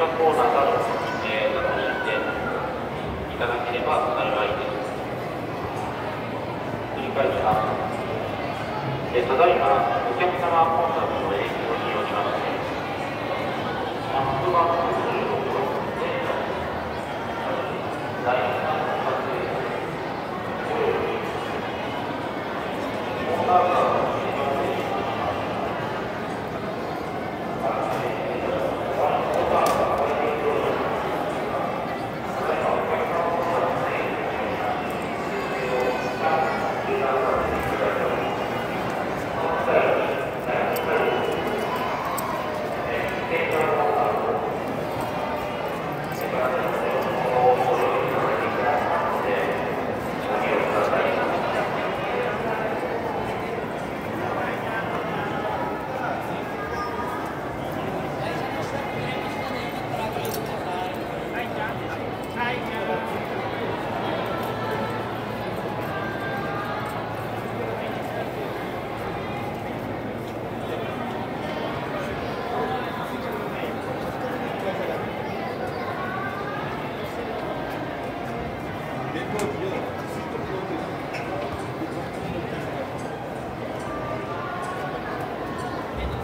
ション講座などの作品名などに入れていただければ幸いです。振り返ります。えただいま、お客様混雑の影響によりまして、アップバック第3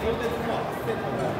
Eu tenho uma.